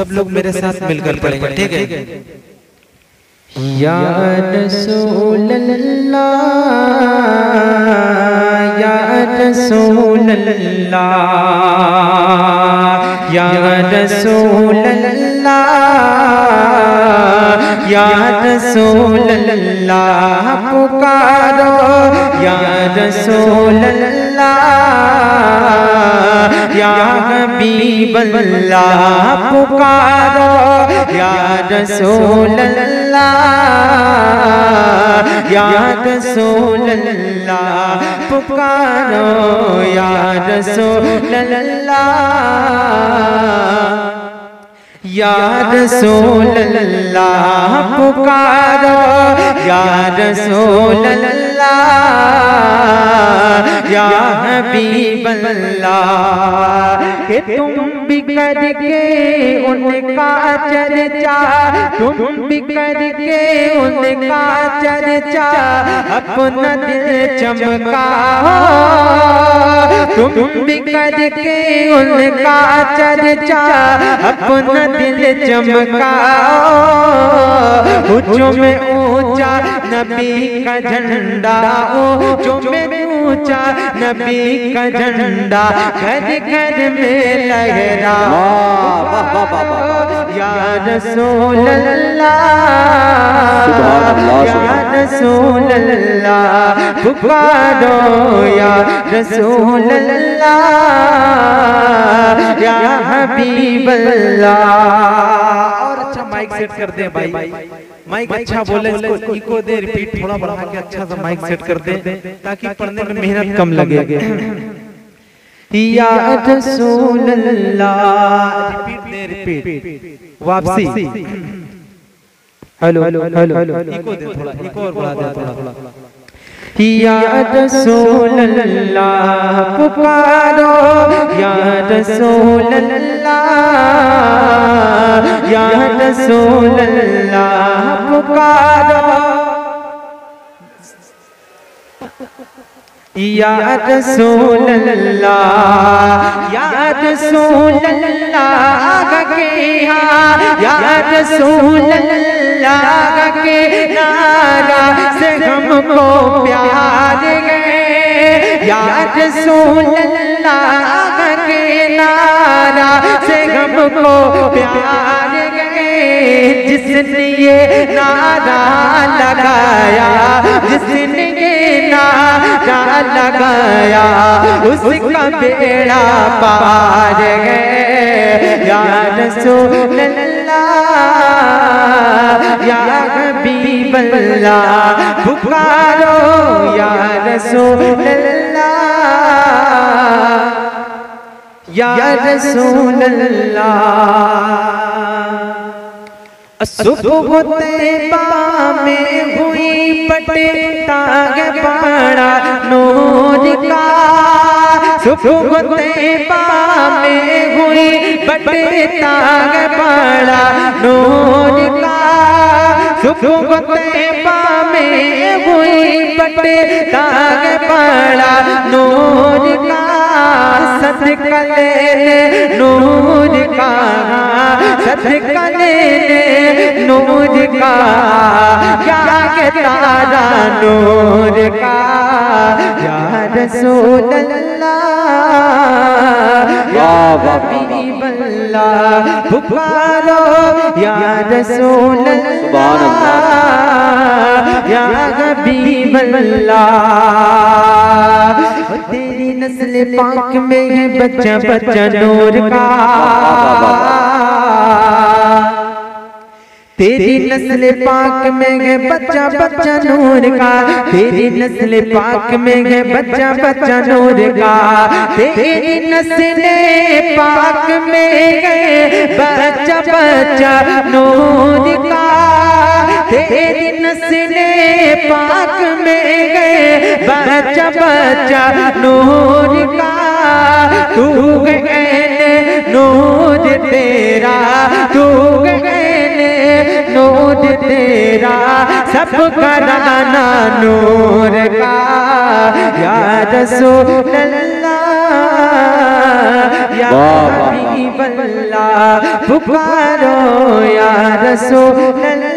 सब लोग मेरे साथ मिलकर पढ़ेंगे ठीक है? या रसूल अल्लाह या रसूल अल्लाह या रसूल अल्लाह या रसूल अल्लाह पुकारो या रसूल अल्लाह या हबीब अल्लाह पुकारो या रसूल अल्लाह या रसूल अल्लाह पुकारो या रसूल अल्लाह या रसूल अल्लाह पुकारो या रसूल अल्लाह अल्लाह कि तुम बिगड़ के उनका चर्चा, तुम बिगड़ के उनका चर्चा, अपना दिल चमका तुम बिगड़ के उनका चर्चा, अपना दिल चमकाओ ऊंचों में नबी का झंडा ऊंचों में ऊँचा नबी का झंडा घर घर में लहरा। या रसूल अल्लाह या रसूल अल्लाह पुकारो या रसूल अल्लाह या हबीब अल्लाह और अच्छा माइक सेट कर दे भाई। माइक अच्छा बोले इसको इको दे रिपीट थोड़ा बढ़ा के अच्छा सा माइक सेट कर दे ताकि पढ़ने में मेहनत कम लगे। या रसूल अल्लाह रिपीट दे रिपीट वापसी। Hello hello hello hello echo दे थोड़ा इको और बढ़ा दे थोड़ा या रसूल अल्लाह पुकारो। या रसूल अल्लाह या रसूल अल्लाह या रसूल अल्लाह या रसूल अल्लाह के या रसूल अल्लाह के नारा से हमको प्यार गए या रसूल अल्लाह के नारा से हमको प्यार गए जिसने ये नारा लगाया, जिसने ये नारा लगाया उसका बेड़ा पार गए। या रसूल अल्लाह या हबीब अल्लाह पुकारो या रसूल अल्लाह या रसूल अल्लाह सुबह में हुई पटे ताग पाड़ा। पामे भी बट ताग पाणा नूनि कामे भु बट ताग पाणा नूक नू का सदका ले नूर का तारा नूर का या रसूल अल्लाह या हबीब अल्लाह पुकारो या रसूल अल्लाह या हबीब अल्लाह तेरी नस्ल पाक में है बच्चा बच्चा नूर का। तेरी नस्ल पाक में है बच्चा बच्चा नूर का। तेरी नस्ल पाक में है बच्चा बच्चा नूर का। तेरी नस्ल पाक में है बच्चा बच्चा नूर का। तेरी नस्ल पाक में गए। बच्चा बच्चा नूर का। तू गहने नूर तेरा। तू गहने नूर तेरा। सब कराना नूर का। या रसूल अल्लाह या हबीब अल्लाह पुकारो या रसूल